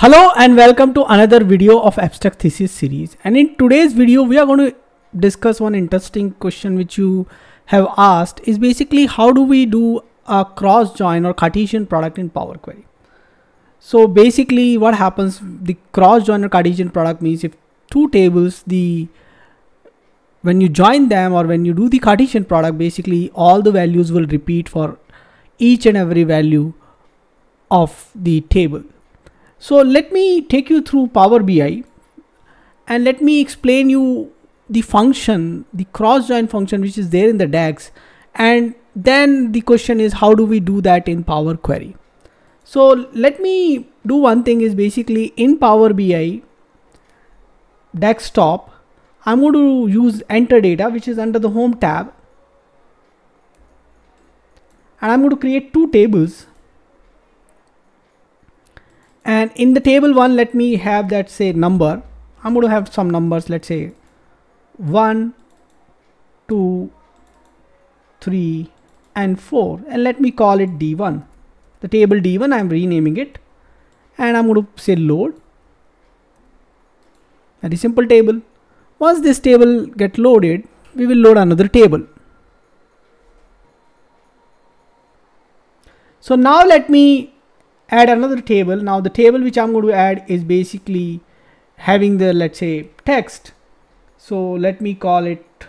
Hello and welcome to another video of abstract thesis series and in today's video we are going to discuss one interesting question which you have asked is basically how do we do a cross join or Cartesian product in Power Query. So basically what happens the cross join or Cartesian product means if two tables the when you join them or when you do the Cartesian product basically all the values will repeat for each and every value of the table. So let me take you through Power BI and let me explain you the function, the cross join function which is there in the DAX and then the question is how do we do that in Power Query. So let me do one thing is basically in Power BI desktop I'm going to use enter data which is under the home tab and I'm going to create two tables and in the table one let me have that say number. I'm going to have some numbers let's say 1 2 3 and 4 and let me call it d1 the table d1 I'm renaming it. And I'm going to say load. Very simple table. Once this table get loaded we will load another table. So now let me add another table. Now the table which I'm going to add is basically having the let's say text. So let me call it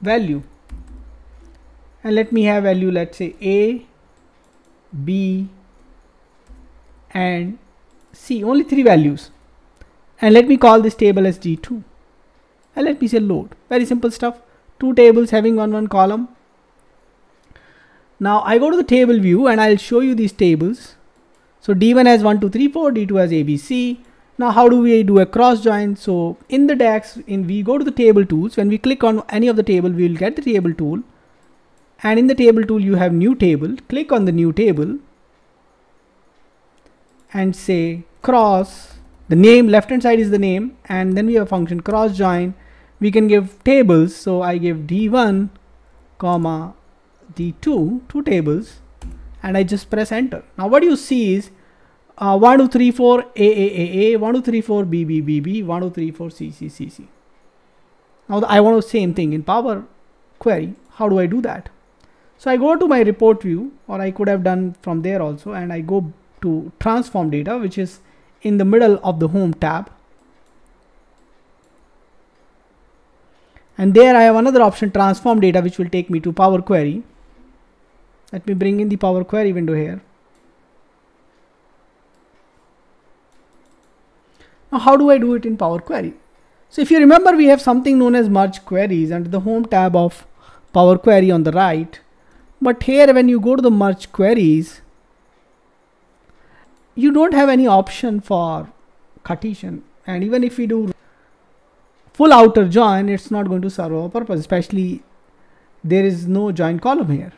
value. And let me have value let's say A, B and C. Only three values. And let me call this table as D2 and let me say load. Very simple stuff. Two tables having one one column. Now I go to the table view and I'll show you these tables so D1 has 1, 2, 3, 4, D2 has ABC. Now how do we do a cross join? So in the DAX, in we go to the table tools. When we click on any of the table, we will get the table tool. And in the table tool, you have new table. Click on the new table and say cross. The name left hand side is the name, and then we have a function cross join. We can give tables. So I give D1, comma D2, two tables and I just press enter. Now what you see is uh, 1, 2, 3, 4, A, A, A, A, 1, 2, 3, 4, B, B, B, B, 1, 2, 3, 4, C, C, C, C. Now I want the same thing in Power Query. How do I do that? So I go to my report view or I could have done from there also and I go to transform data which is in the middle of the home tab. And there I have another option transform data which will take me to Power Query let me bring in the Power Query window here. Now how do I do it in Power Query? So if you remember we have something known as merge queries under the home tab of Power Query on the right. But here when you go to the merge queries, you don't have any option for Cartesian. And even if we do full outer join, it's not going to serve our purpose, especially there is no join column here.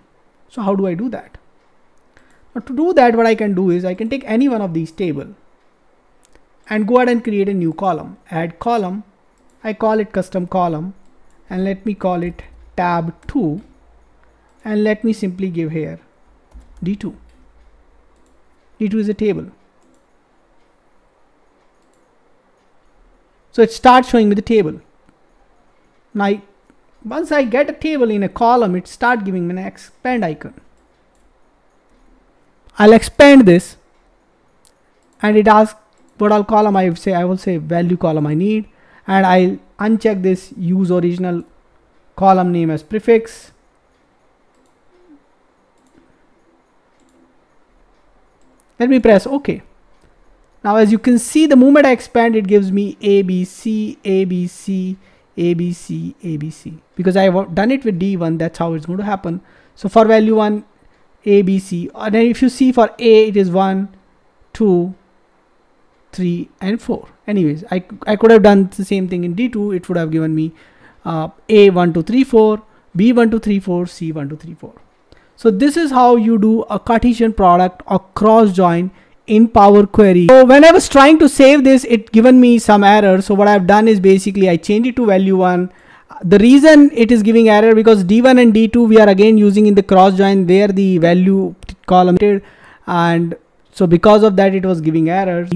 So how do I do that? Now to do that, what I can do is I can take any one of these table and go ahead and create a new column. Add column. I call it custom column and let me call it tab 2 and let me simply give here D2. D2 is a table. So it starts showing me the table. Now once I get a table in a column, it start giving me an expand icon. I'll expand this and it asks what all column I say, I will say value column I need and I'll uncheck this use original column name as prefix. Let me press OK. Now as you can see the moment I expand it gives me A, B, C, A, B, C, ABC, ABC. Because I have done it with D1, that's how it's going to happen. So for value 1, ABC. And then if you see for A, it is 1, 2, 3, and 4. Anyways, I, I could have done the same thing in D2. It would have given me uh, A, 1, 2, 3, 4, B, 1, 2, 3, 4, C, 1, 2, 3, 4. So this is how you do a Cartesian product or cross join in Power Query. So when I was trying to save this, it given me some error. So what I've done is basically I changed it to value one. The reason it is giving error because D1 and D2 we are again using in the cross join there the value column and so because of that it was giving error.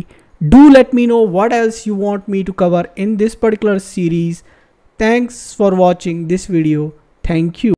do let me know what else you want me to cover in this particular series thanks for watching this video thank you